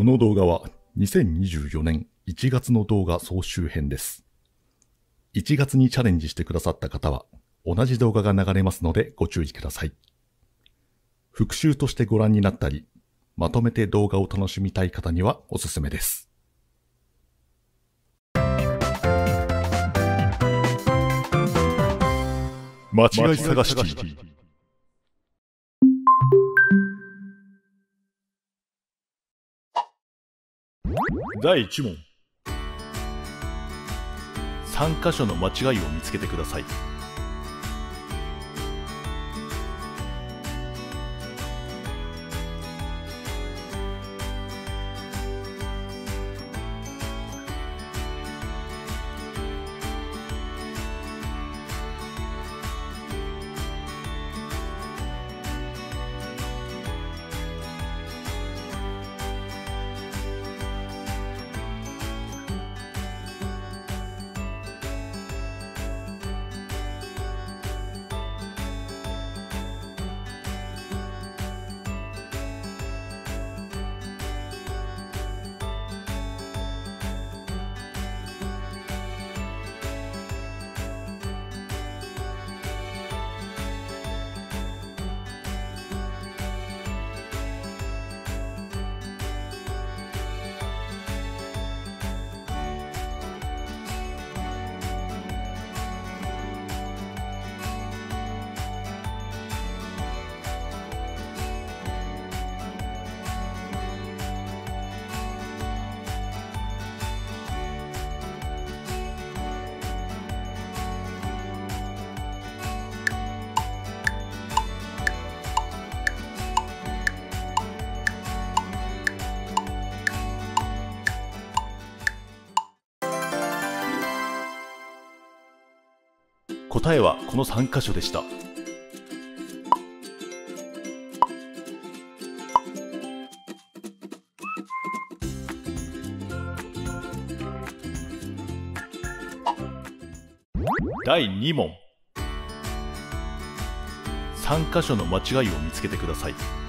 この動画は2024年1月の動画総集編です。1月にチャレンジしてくださった方は同じ動画が流れますのでご注意ください。復習としてご覧になったり、まとめて動画を楽しみたい方にはおすすめです。間違い探し機第1問。3箇所の間違いを見つけてください。3カ所でした。第2問。3箇所の間違いを見つけてください。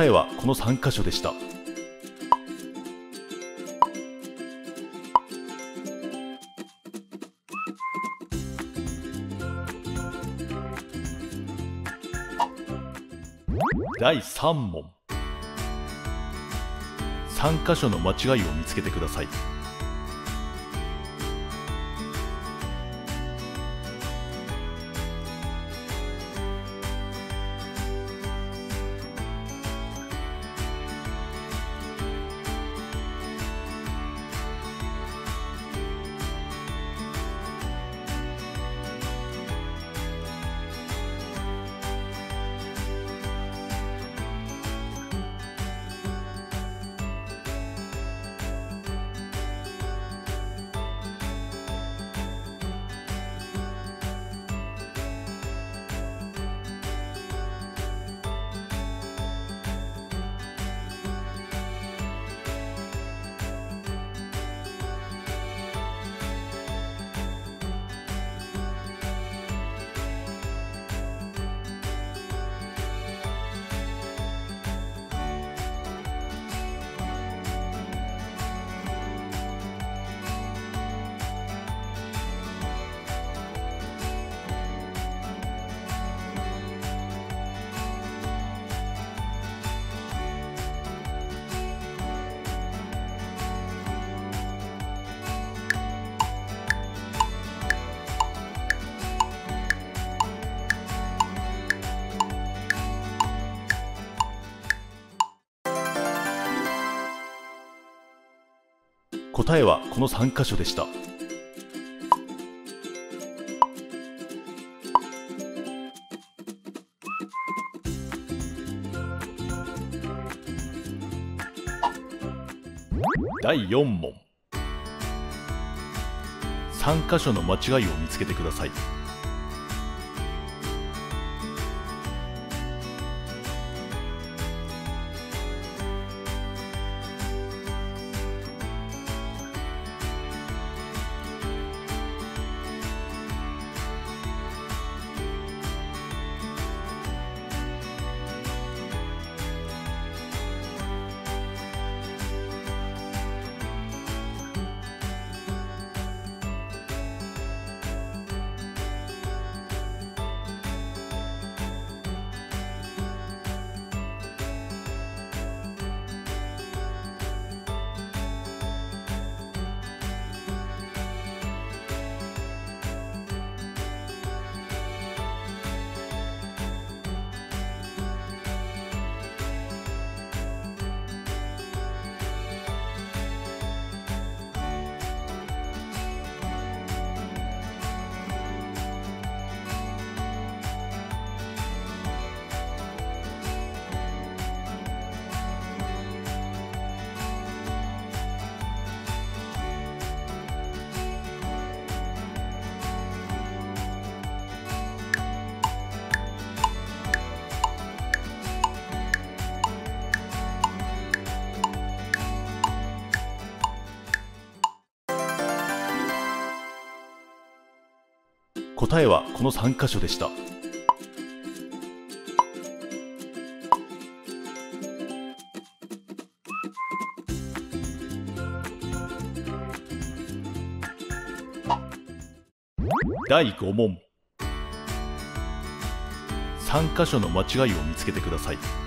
答えはこの3箇所でした。第3問。3箇所の間違いを見つけてください。この3箇所でした。第4問。3箇所の間違いを見つけてください。の3か所でした。第5問。3箇所の間違いを見つけてください。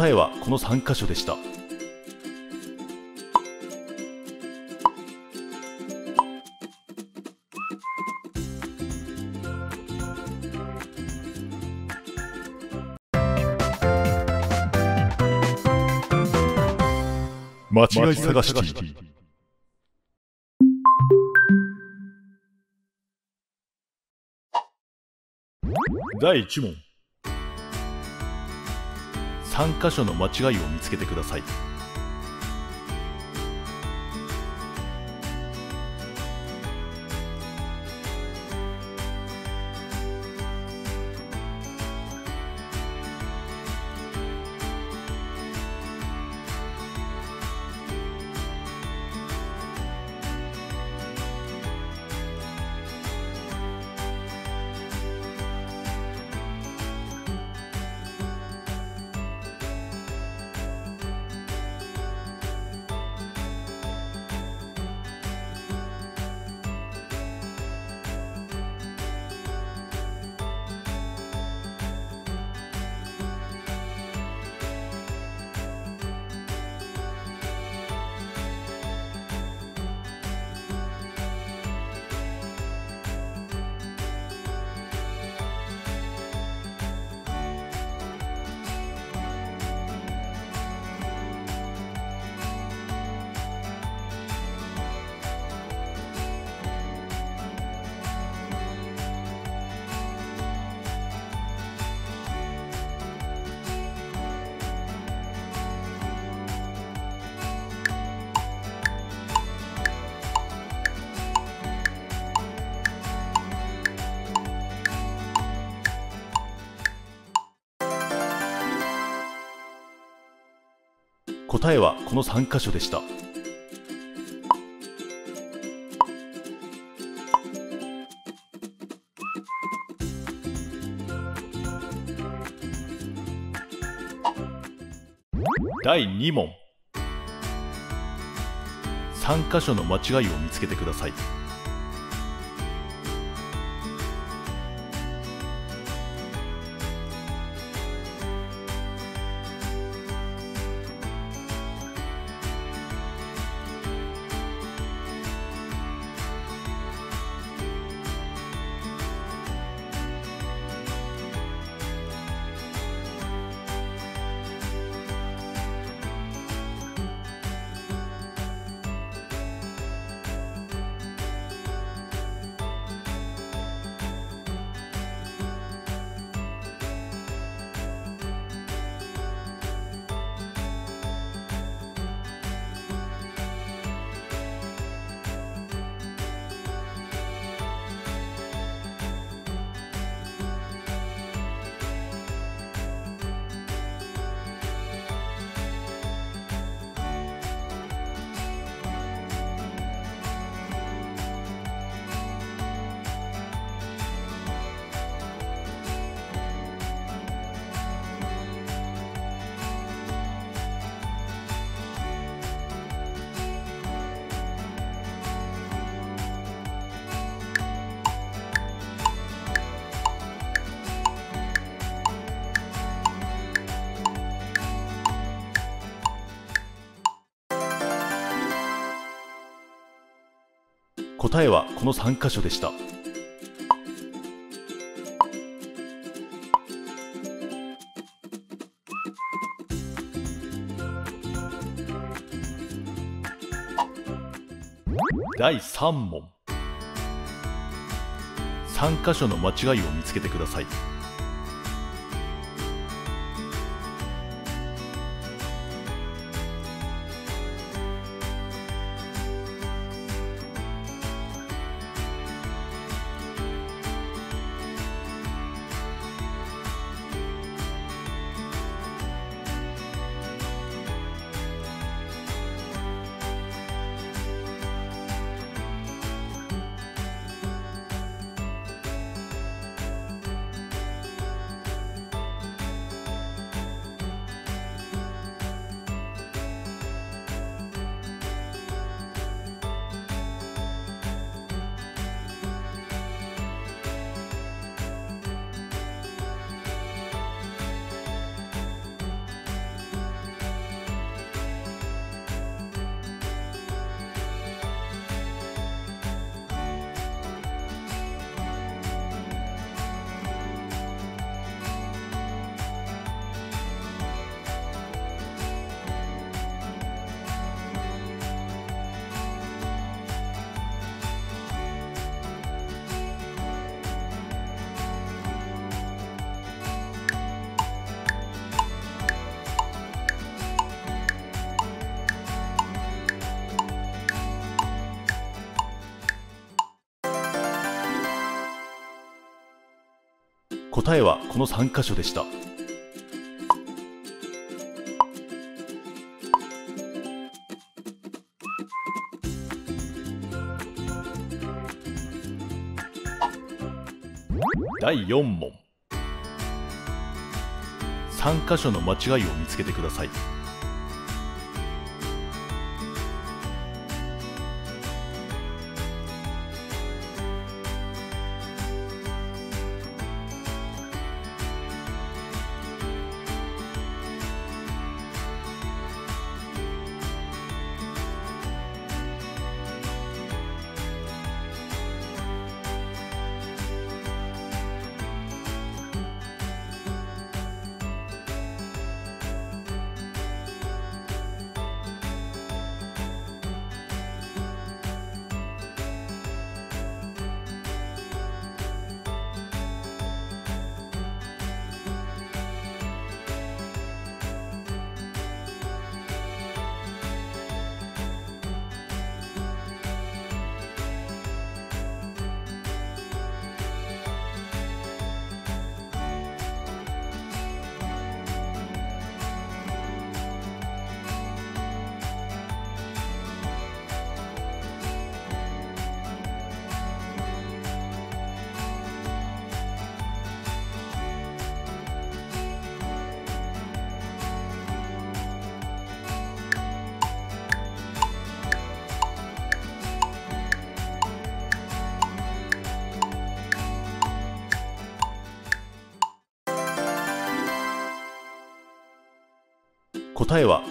答えはこの3箇所でした。間違い探し。TV 第1問。3箇所の間違いを見つけてください。この3箇所でした。第2問。3箇所の間違いを見つけてください。3カ所でした。第3問。3箇所の間違いを見つけてください。答えはこの3箇所でした。第4問。3箇所の間違いを見つけてください。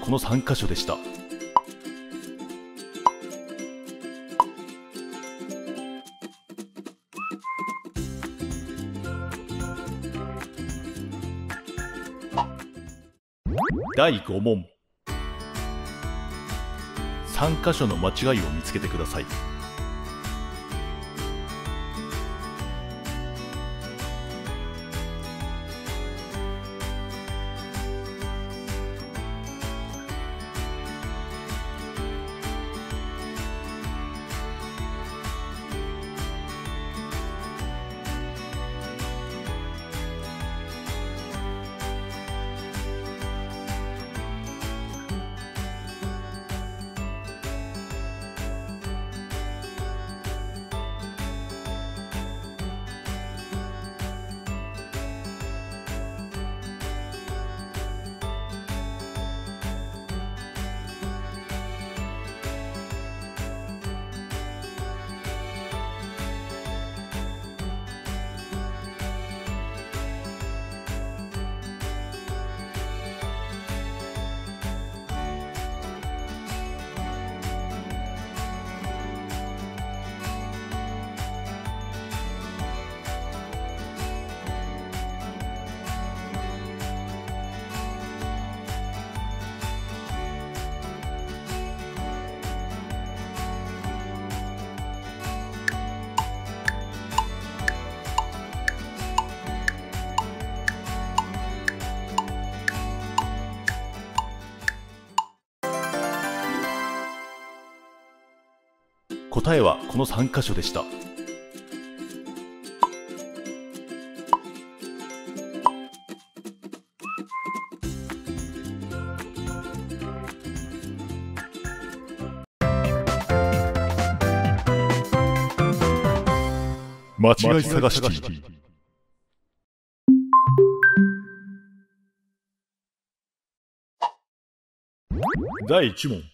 この3箇所でした。第5問。3箇所の間違いを見つけてください。答えはこの3箇所でした。間違い探し TV 第1問。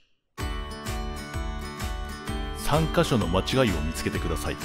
3箇所の間違いを見つけてください。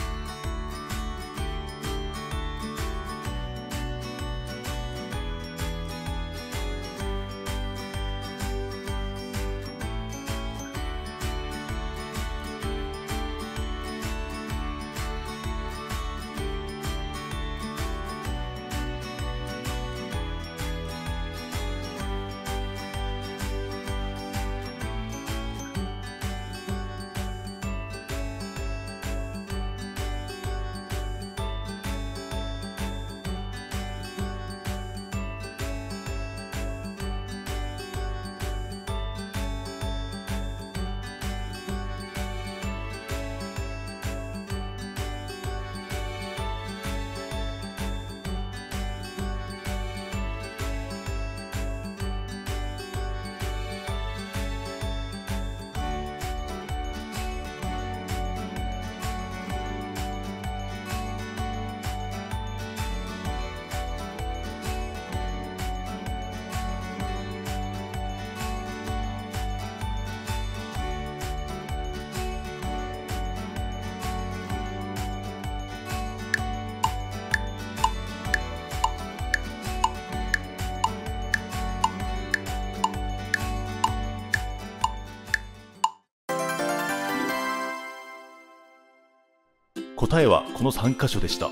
答えはこの3箇所でした。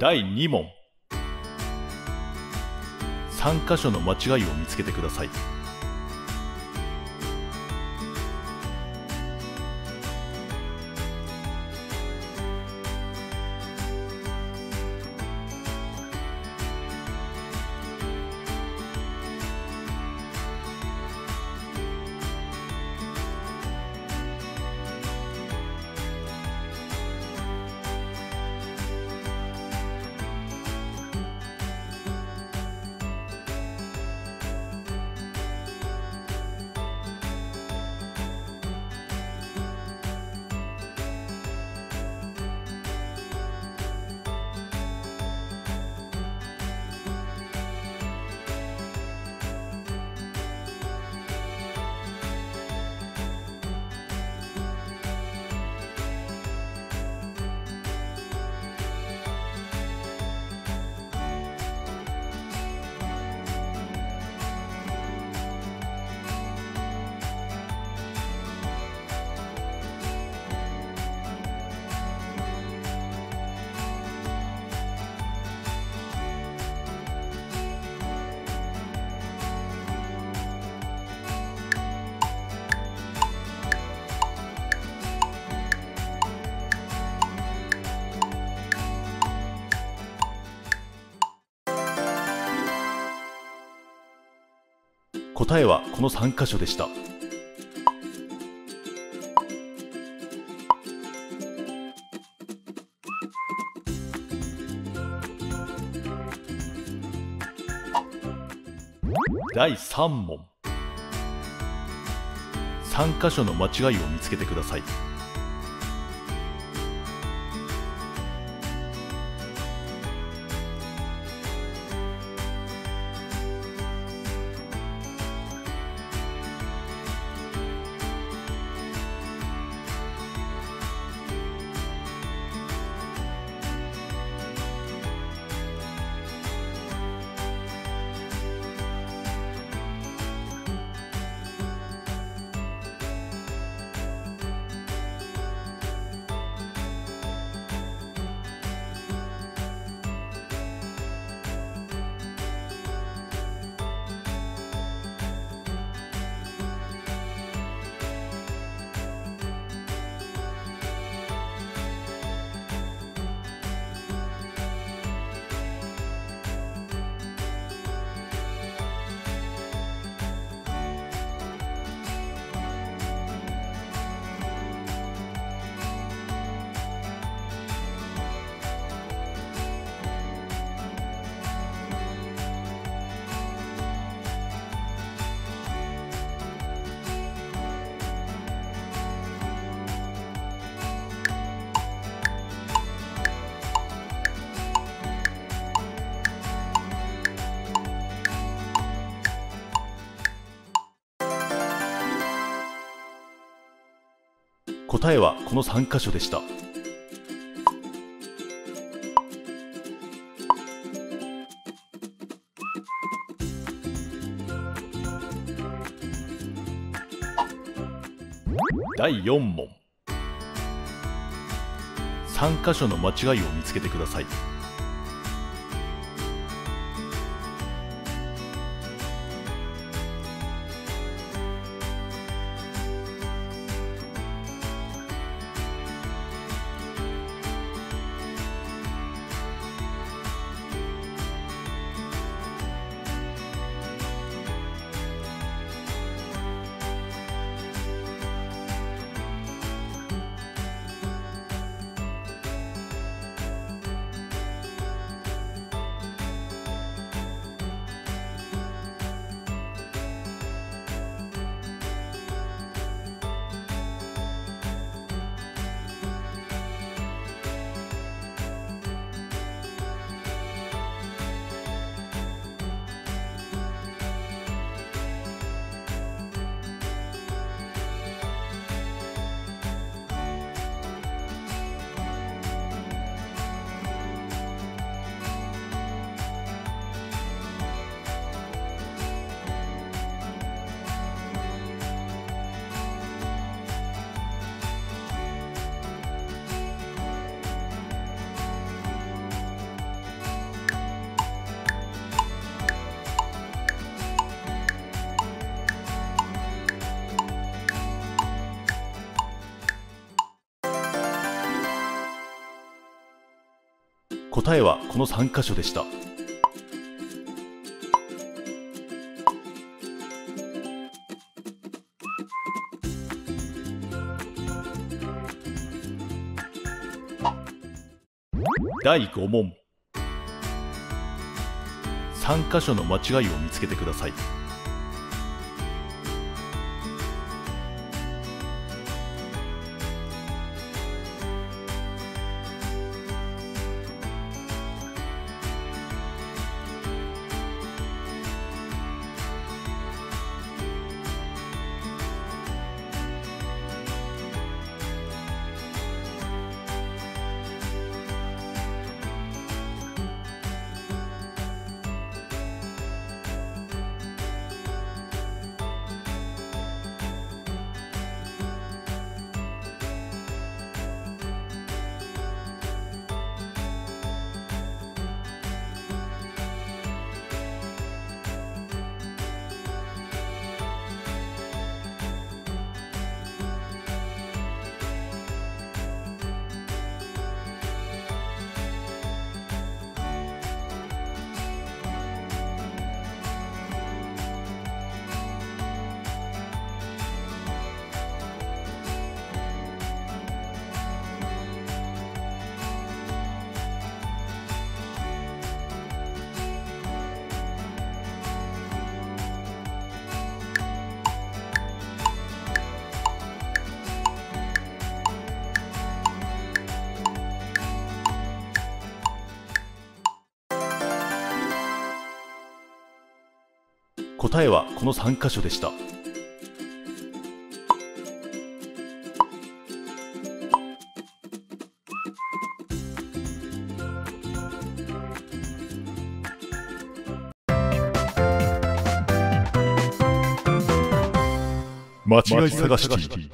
第2問。3箇所の間違いを見つけてください。答えはこの3箇所でした。第3問。3箇所の間違いを見つけてください。答えはこの3箇所でした。第4問。3箇所の間違いを見つけてください。この3箇所でした。第5問。3箇所の間違いを見つけてください。の3箇所でした。間違い探し TV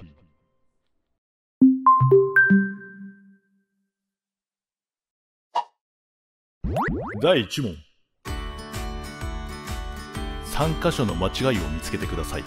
第1問。3箇所の間違いを見つけてください。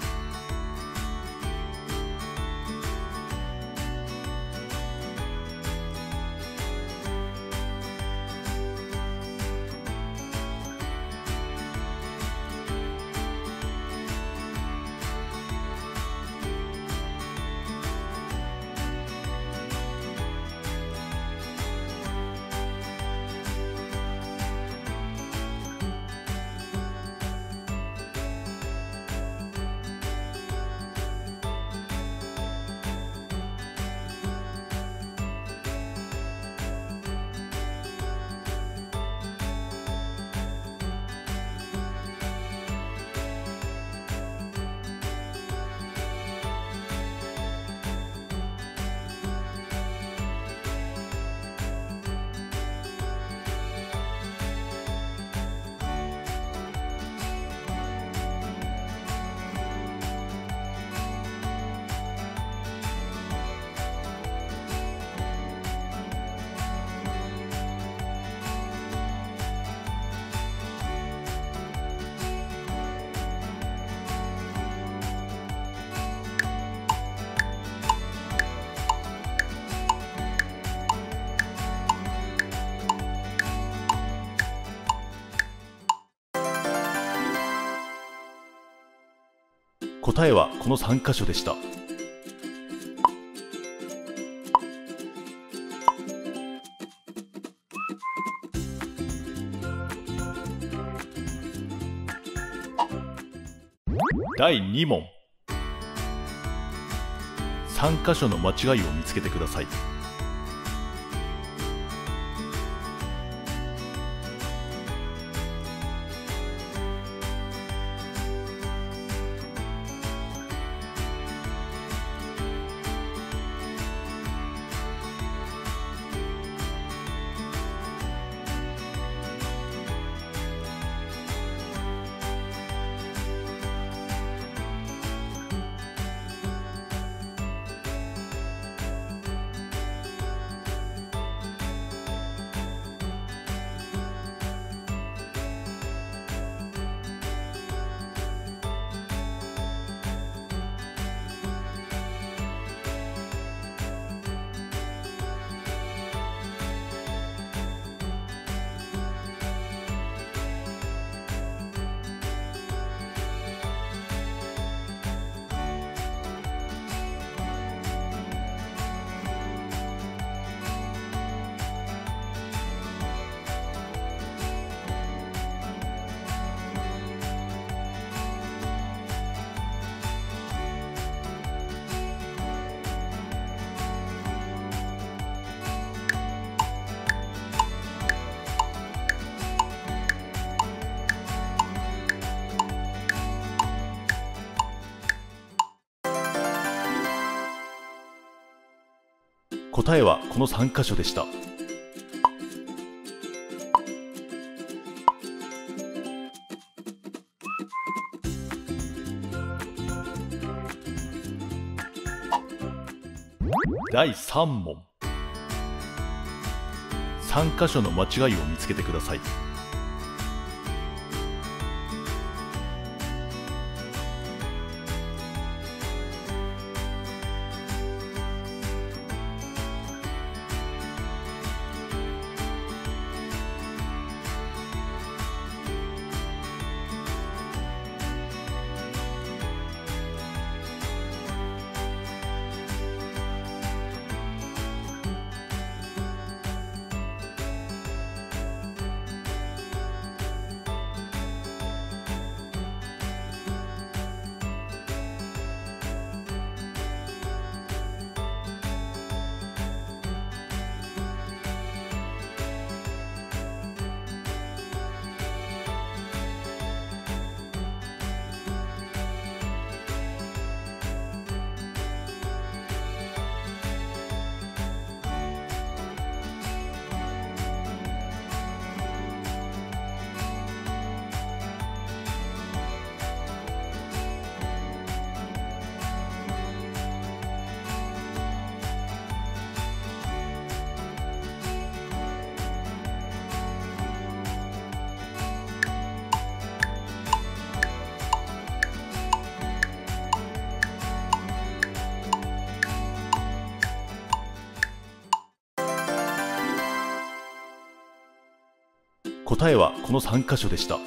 答えはこの3箇所でした。第2問。3箇所の間違いを見つけてください。この3箇所でした。第3問。3箇所の間違いを見つけてください。答えはこの3箇所でした。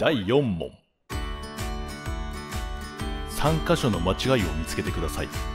第4問。3箇所の間違いを見つけてください。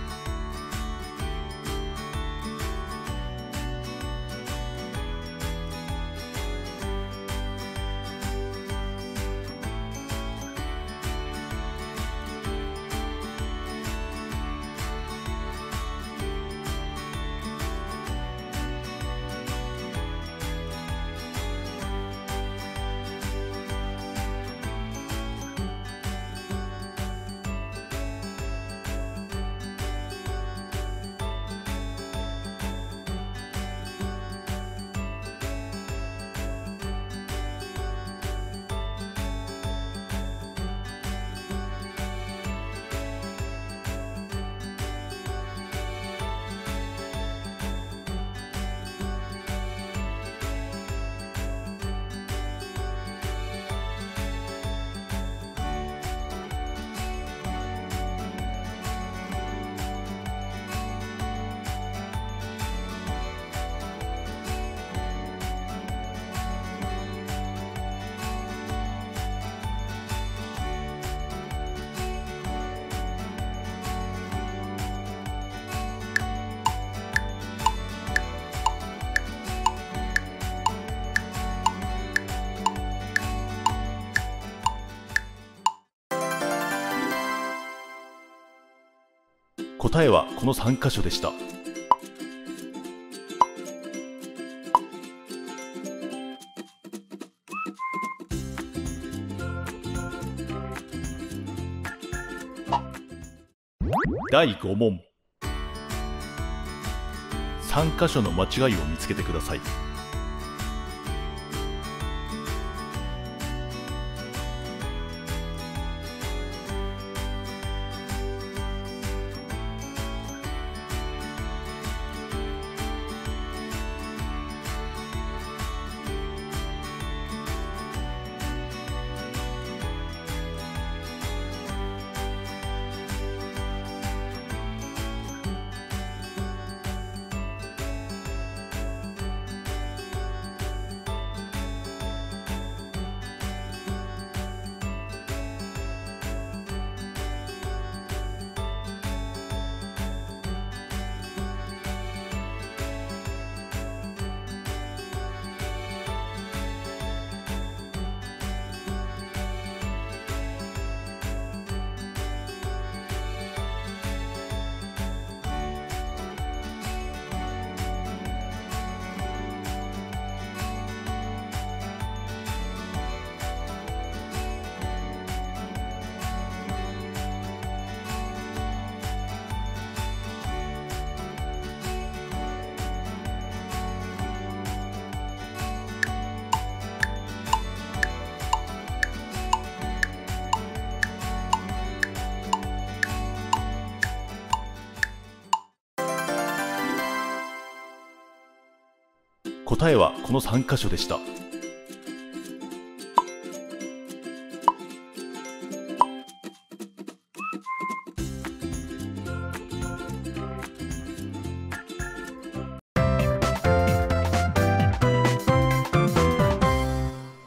答えはこの3箇所でした。第5問。3箇所の間違いを見つけてください。の3箇所でした。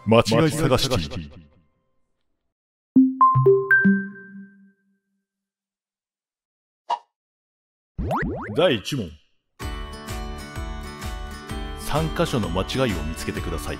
間違い探し第1問。3箇所の間違いを見つけてください。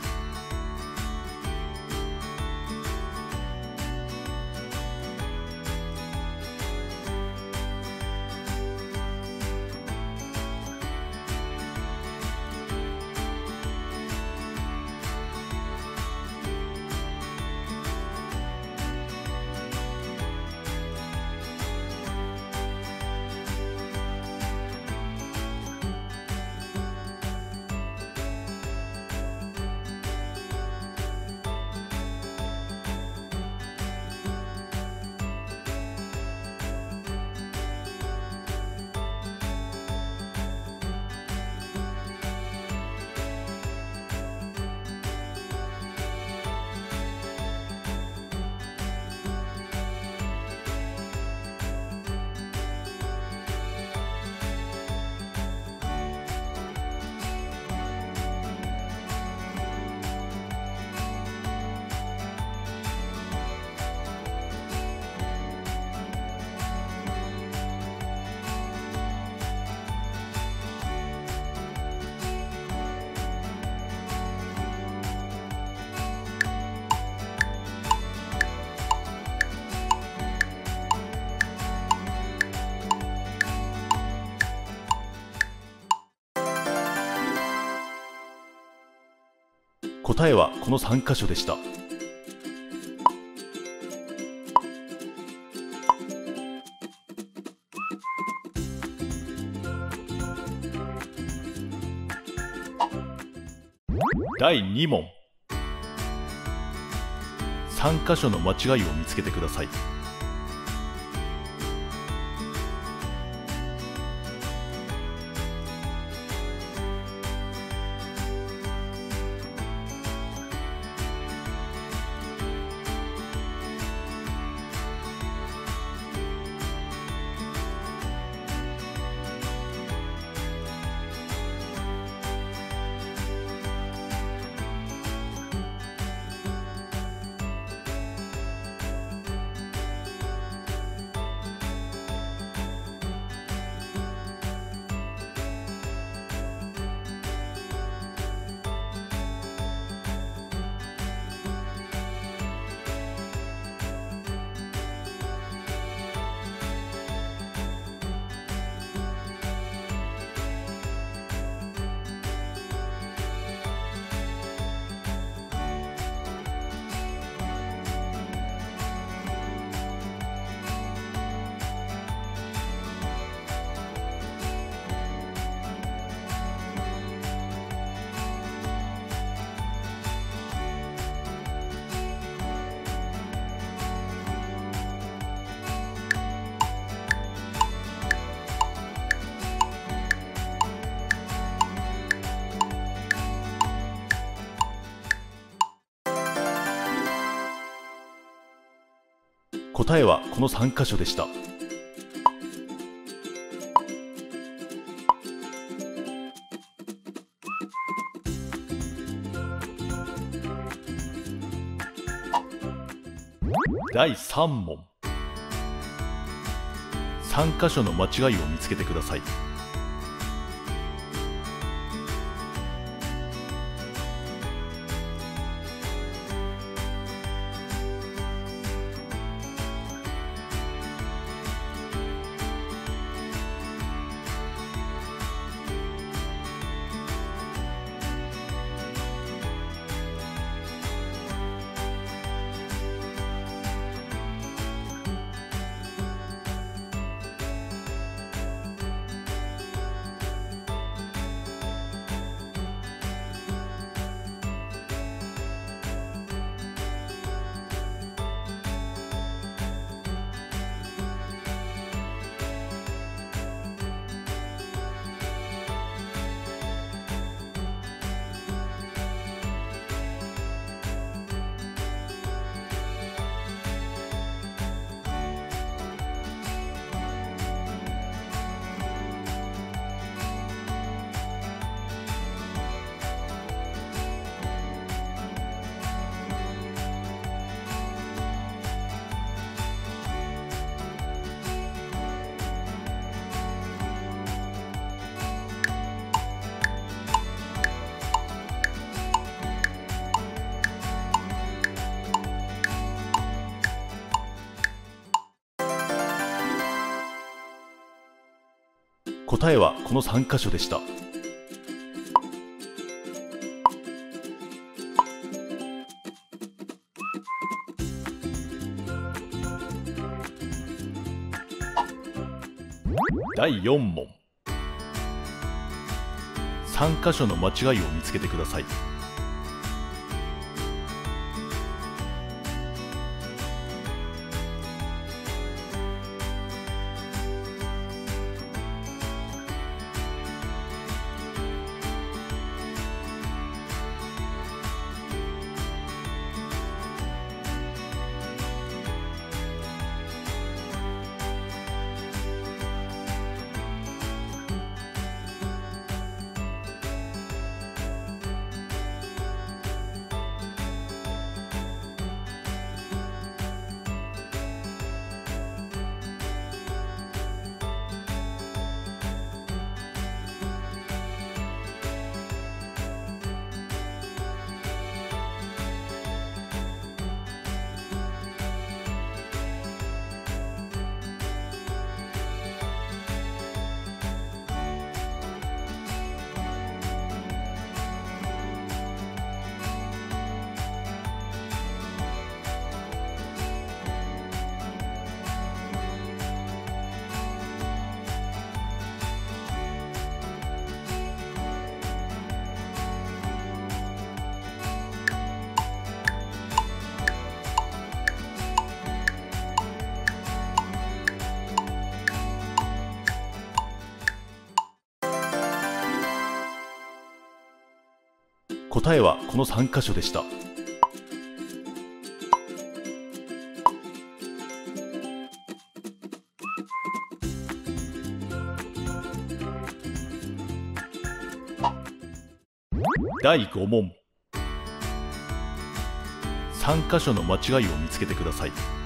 答えはこの3箇所でした。第2問。3箇所の間違いを見つけてください。答えはこの3箇所でした。第3問。3箇所の間違いを見つけてください。3カ所でした。第4問。3箇所の間違いを見つけてください。答えはこの3箇所でした。第5問。3箇所の間違いを見つけてください。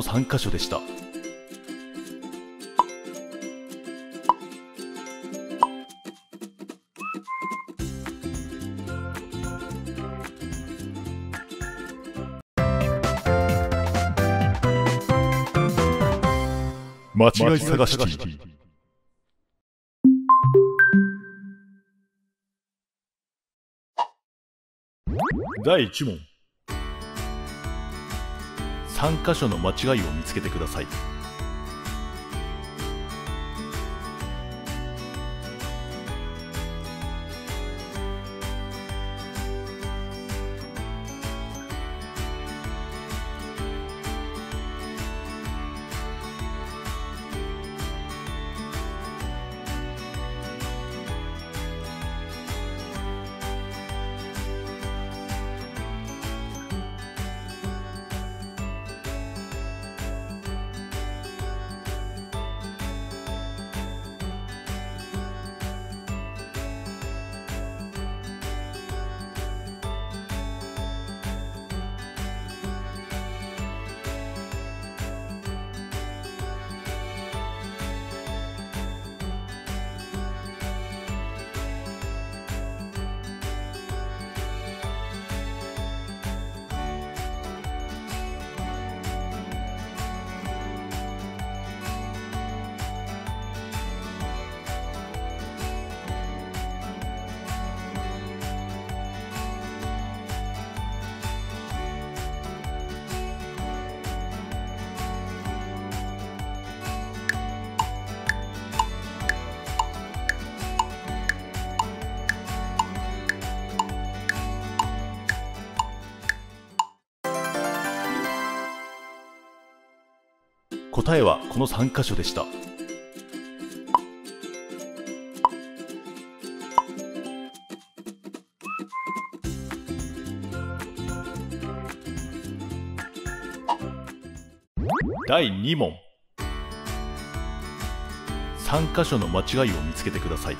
の3箇所でした。間違い探し第1問。3箇所の間違いを見つけてください。3箇所でした。第2問。3箇所の間違いを見つけてください。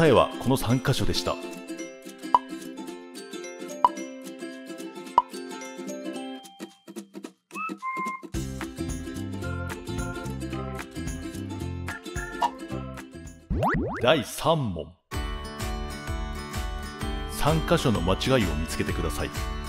答えはこの3箇所でした。第3問。3箇所の間違いを見つけてください。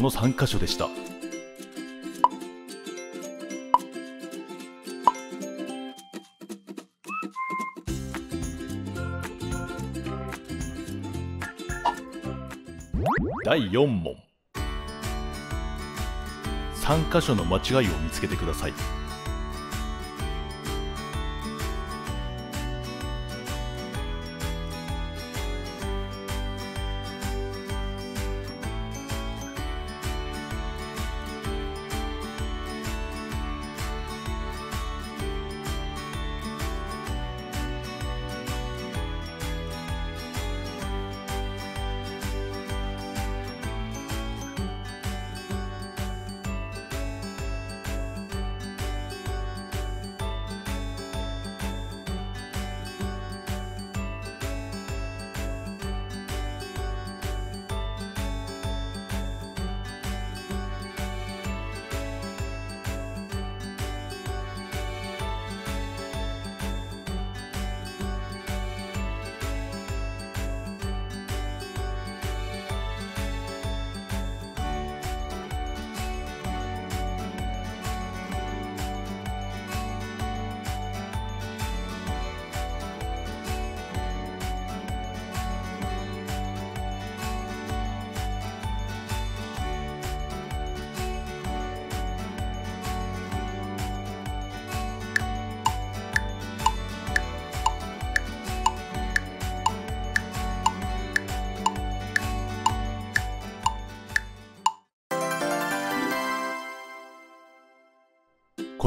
この3箇所でした。第4問。3箇所の間違いを見つけてください。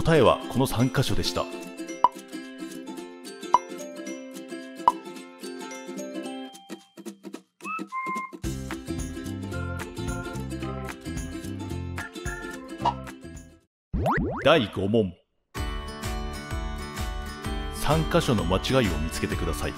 答えはこの3箇所でした。第5問。3箇所の間違いを見つけてください。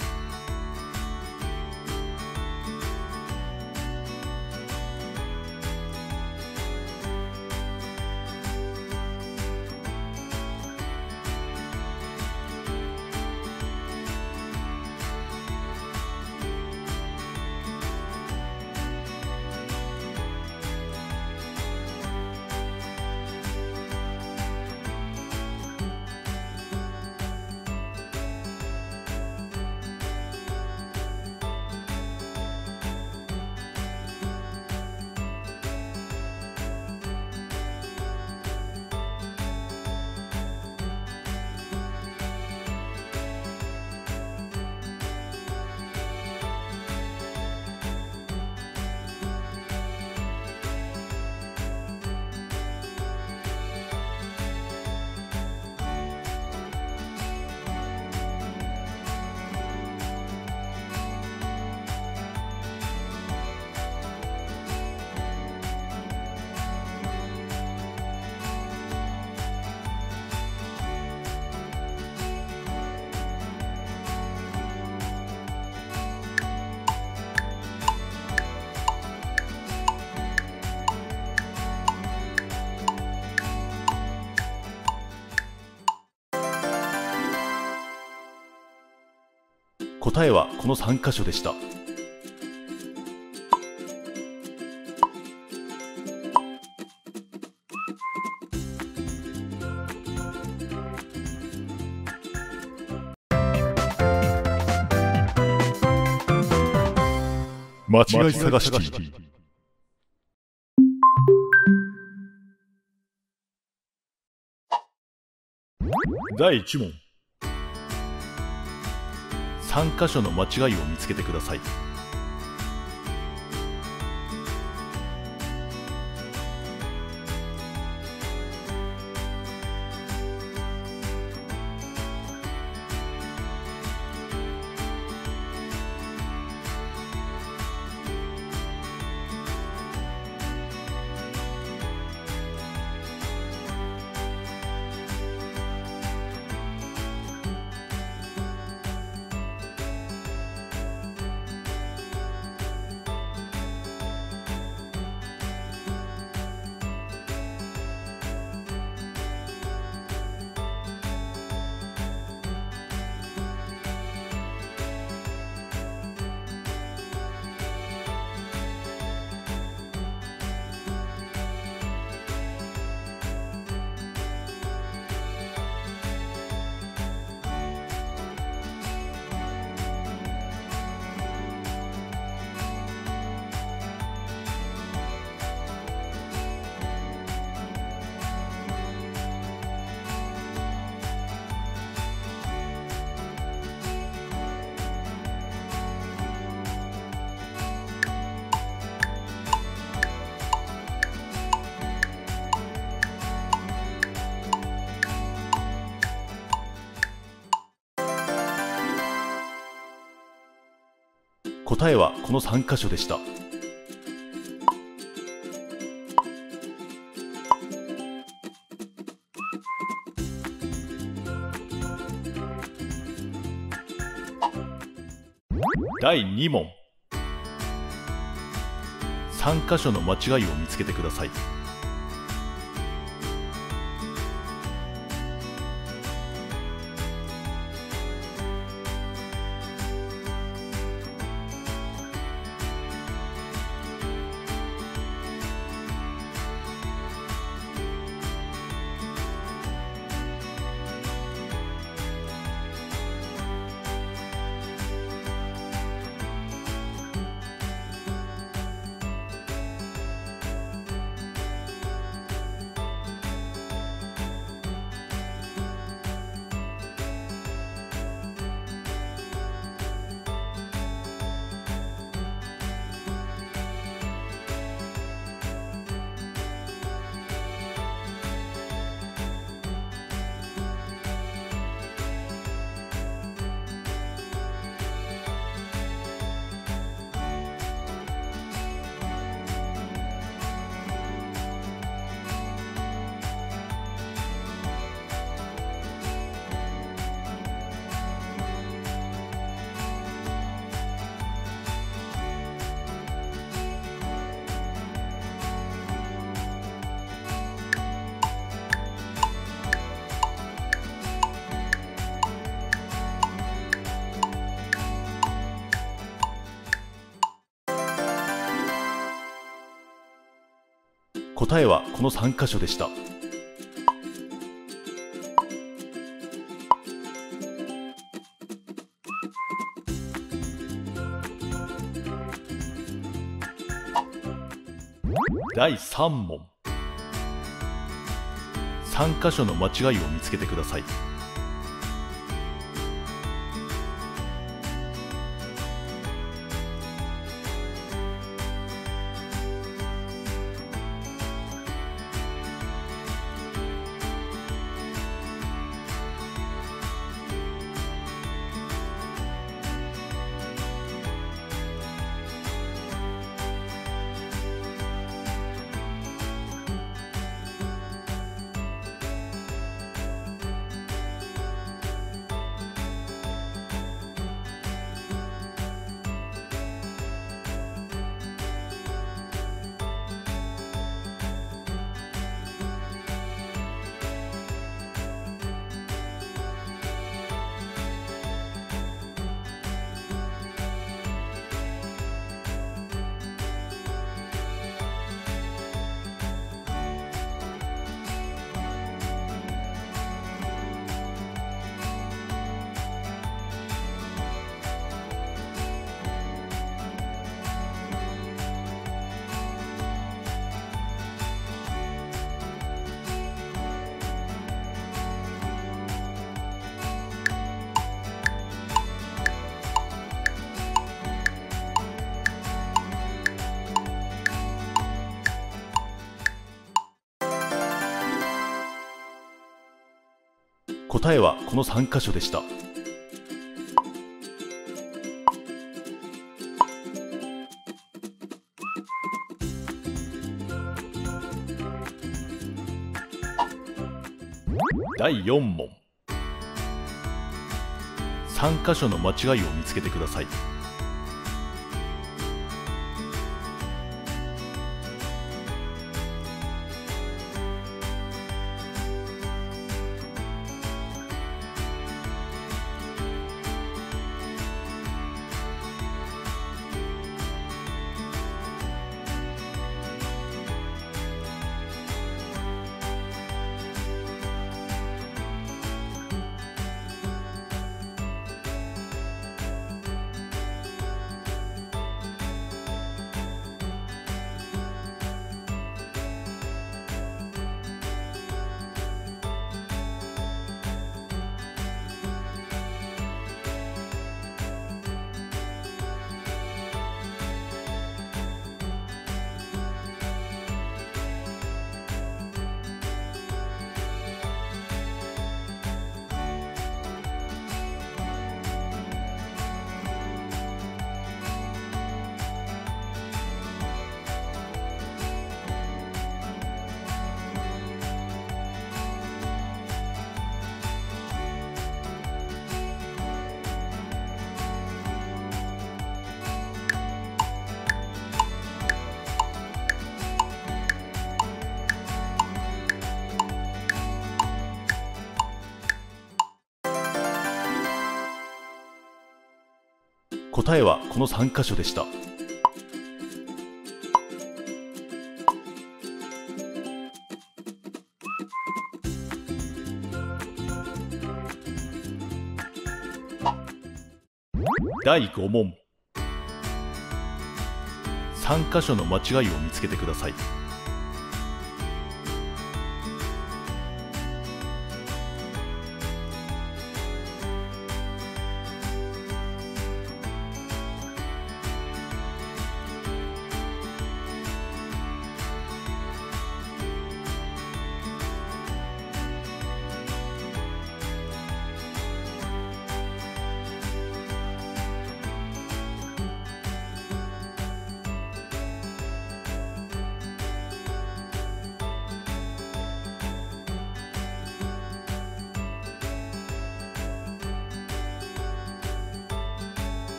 答えはこの3箇所でした。間違い探し機第1問。3箇所の間違いを見つけてください。の3箇所でした。第2問。3箇所の間違いを見つけてください。答えはこの3箇所でした。第3問。3箇所の間違いを見つけてください。答えはこの3箇所でした。第4問。3箇所の間違いを見つけてください。の3箇所でした。第5問。3箇所の間違いを見つけてください。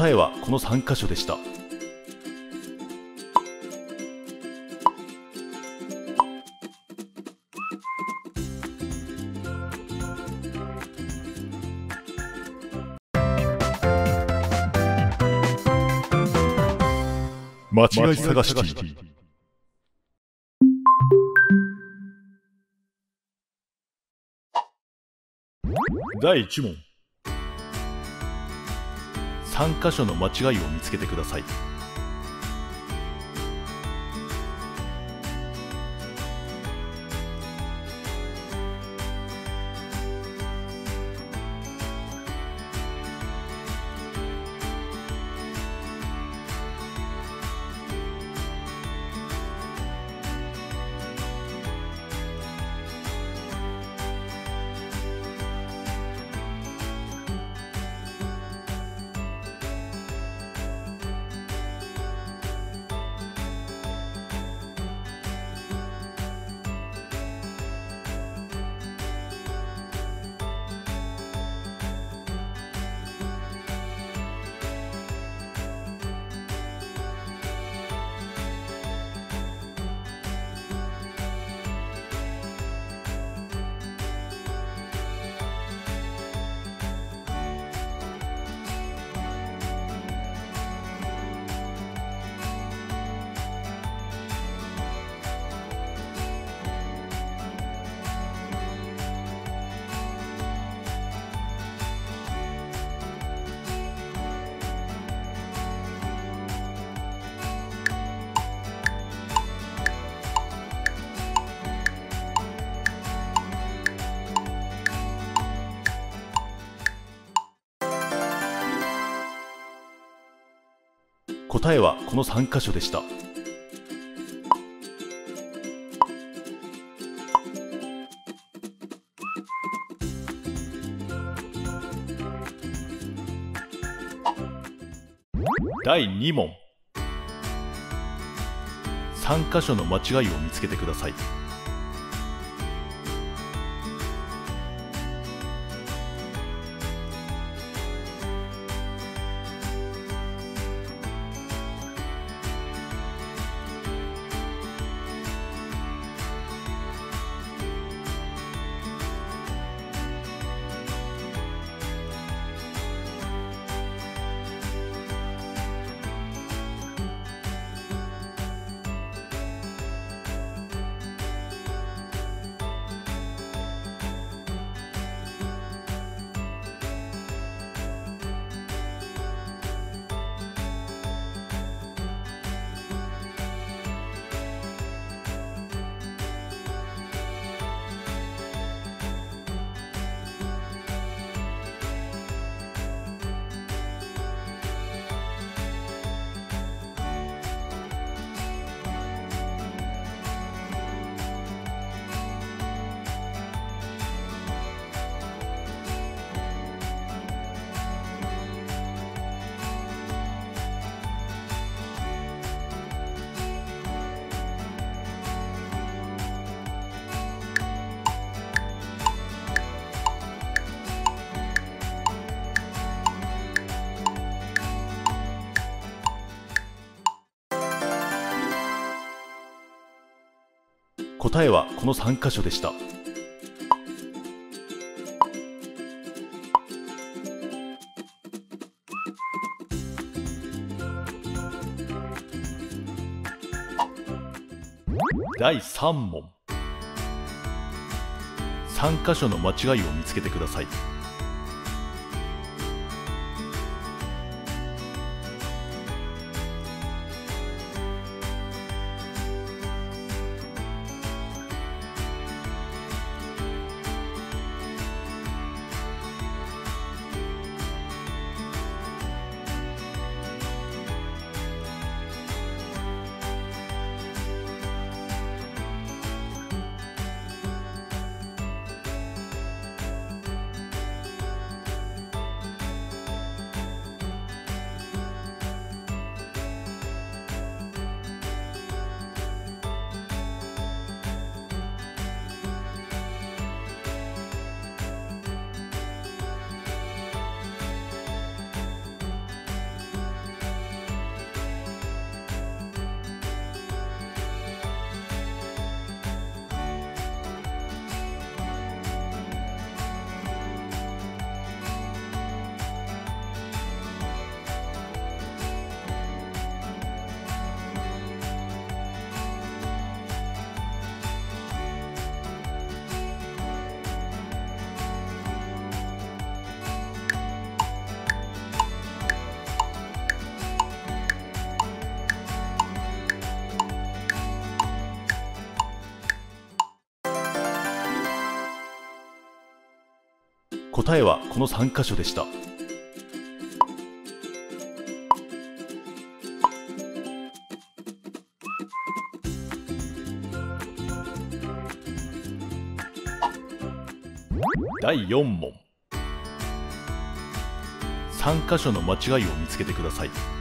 答えはこの3箇所でした。間違い探し。第1問。3箇所の間違いを見つけてください。の3箇所でした。第2問。3箇所の間違いを見つけてください。の3箇所でした。第3問。3箇所の間違いを見つけてください。答えはこの3箇所でした。第4問。3箇所の間違いを見つけてください。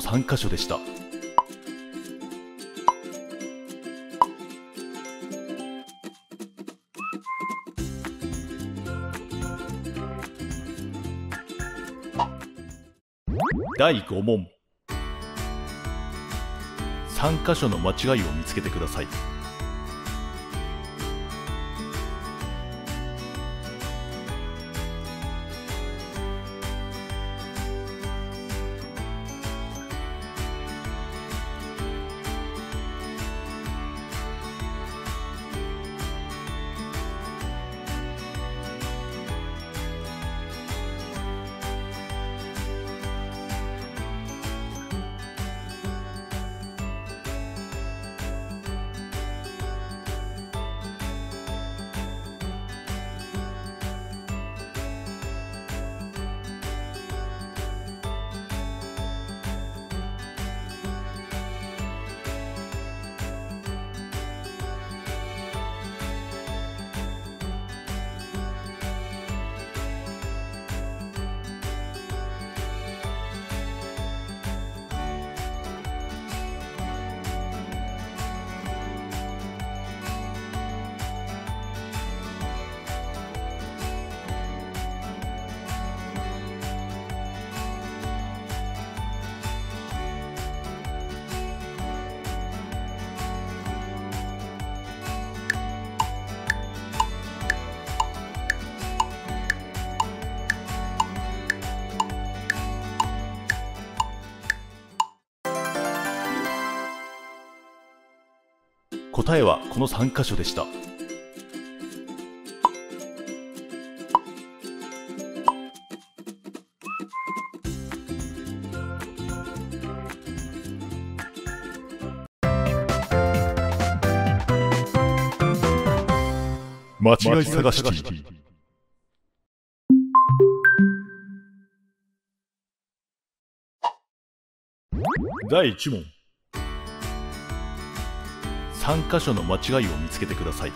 の3か所でした。第5問。3箇所の間違いを見つけてください。答えはこの3箇所でした。間違い探し TV 第1問。3箇所の間違いを見つけてください。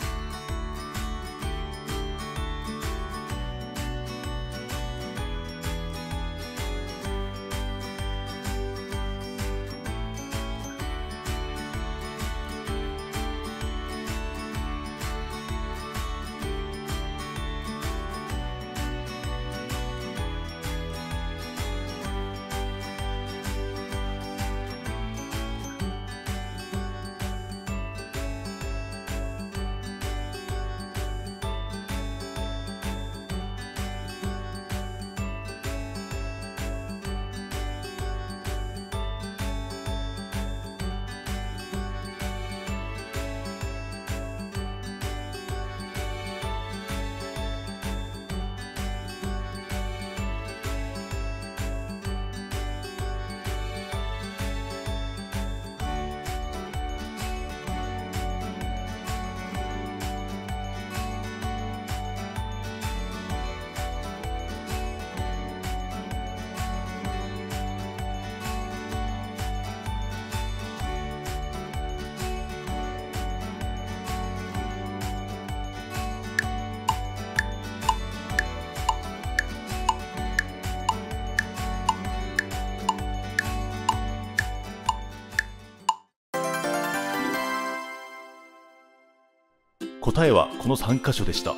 答えはこの3箇所でした。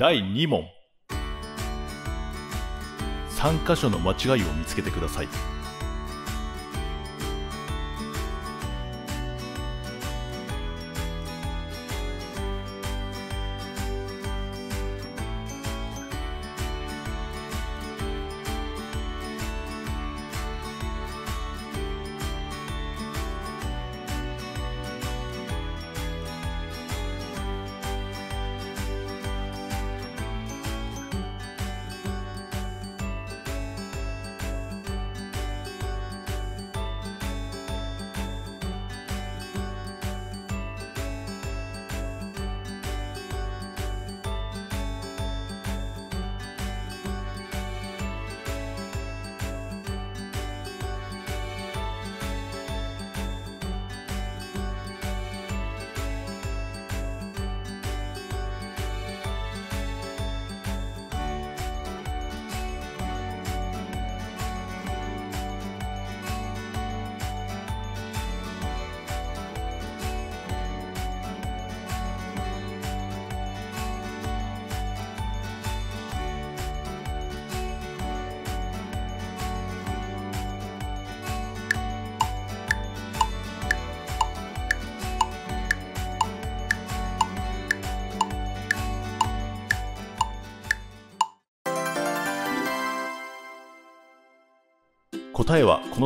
第2問。3箇所の間違いを見つけてください。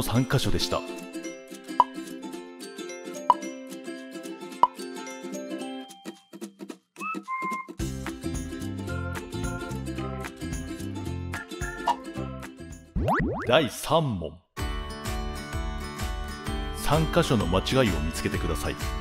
の3箇所でした。第3問。3箇所の間違いを見つけてください。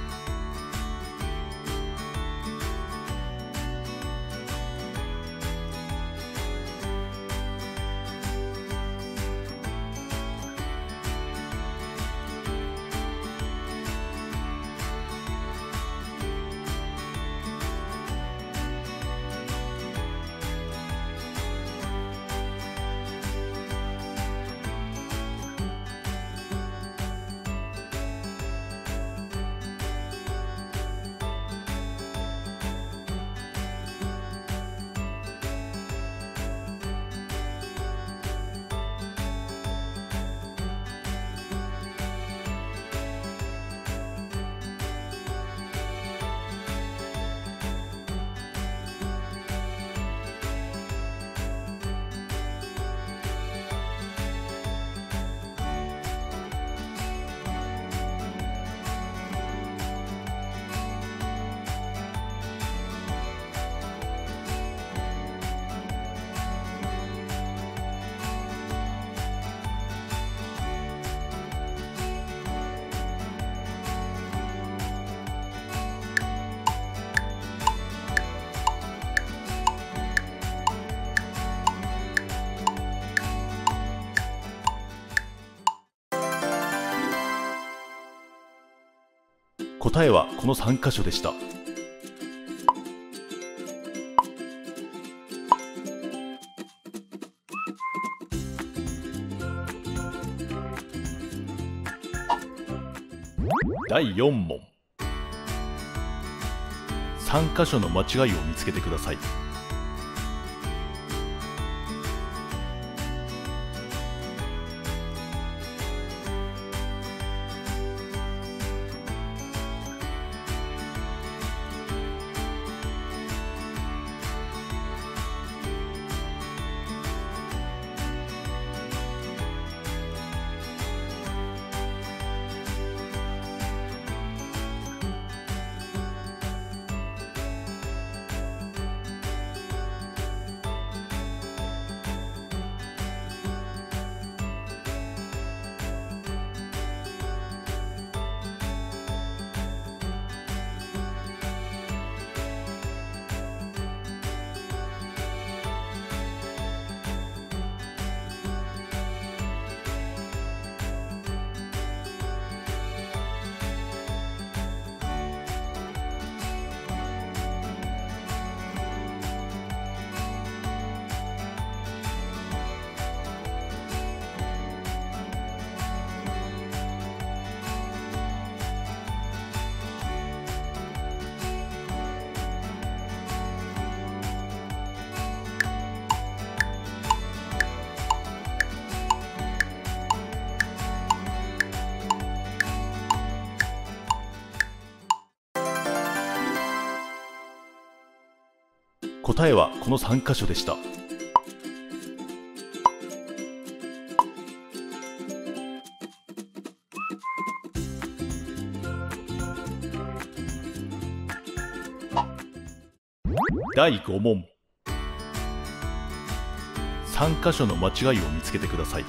答えはこの3箇所でした。第4問。3箇所の間違いを見つけてください。答えはこの3箇所でした。第5問。3箇所の間違いを見つけてください。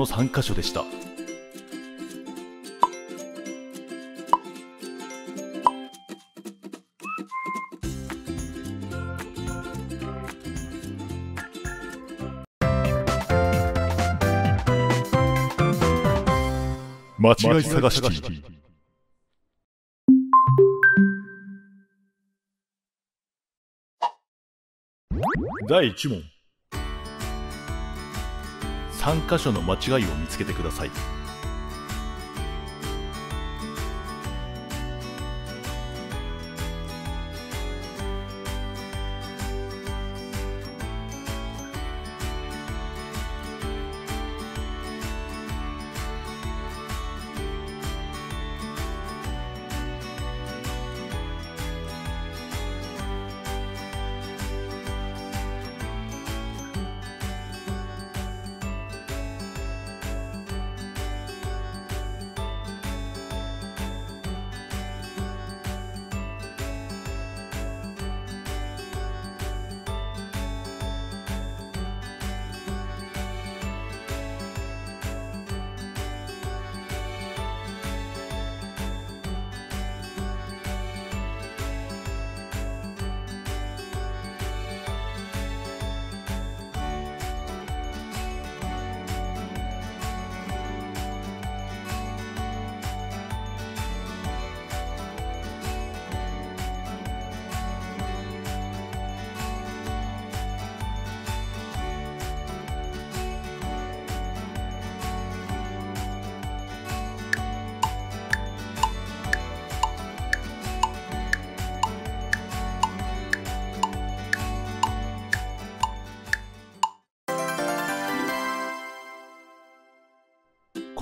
の3箇所でした。間違い探し TV 第1問。3箇所の間違いを見つけてください。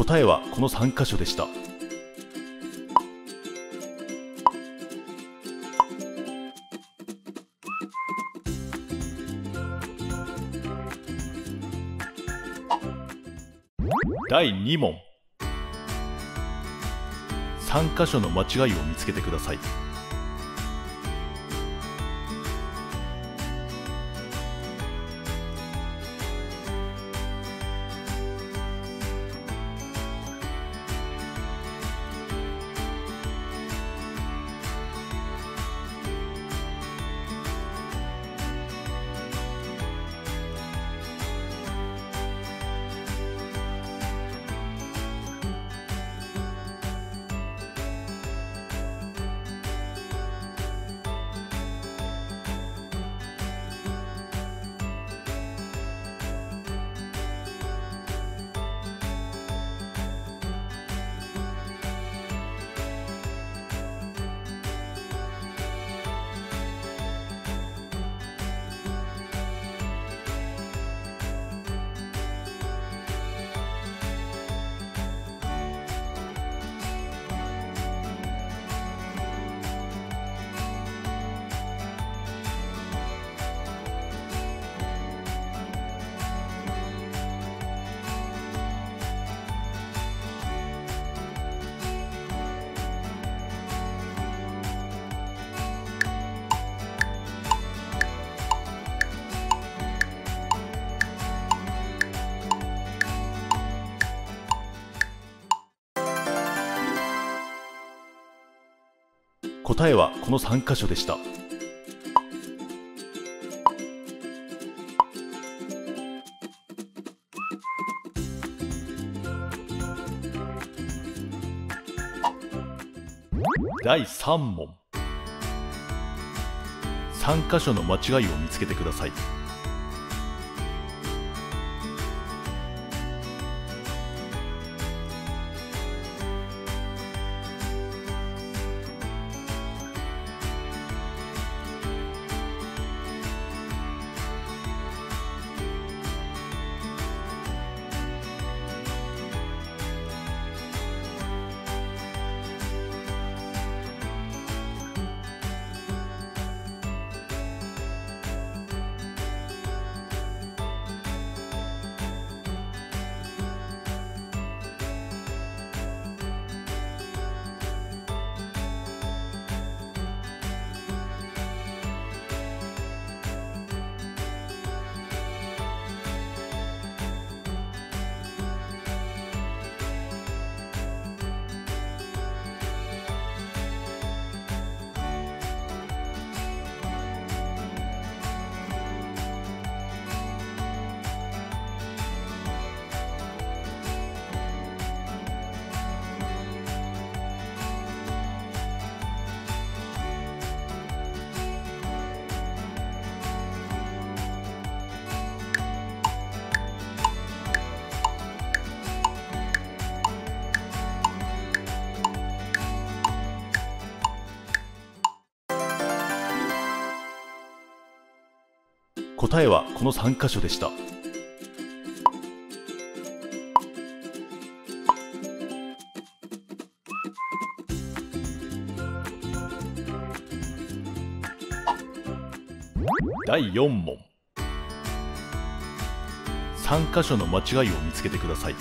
答えはこの3箇所でした。第2問。3箇所の間違いを見つけてください。3箇所でした。第3問。3箇所の間違いを見つけてください。の3箇所でした。第4問。3箇所の間違いを見つけてください。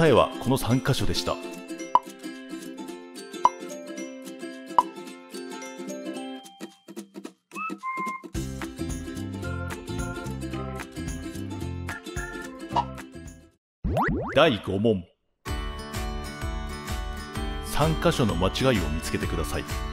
答えはこの3箇所でした。第5問。3箇所の間違いを見つけてください。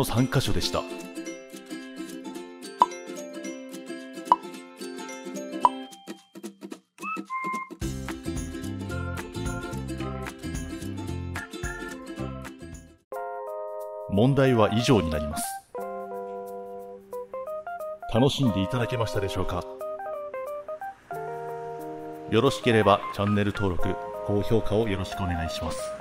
の3箇所でした。問題は以上になります。楽しんでいただけましたでしょうか？よろしければチャンネル登録高評価をよろしくお願いします。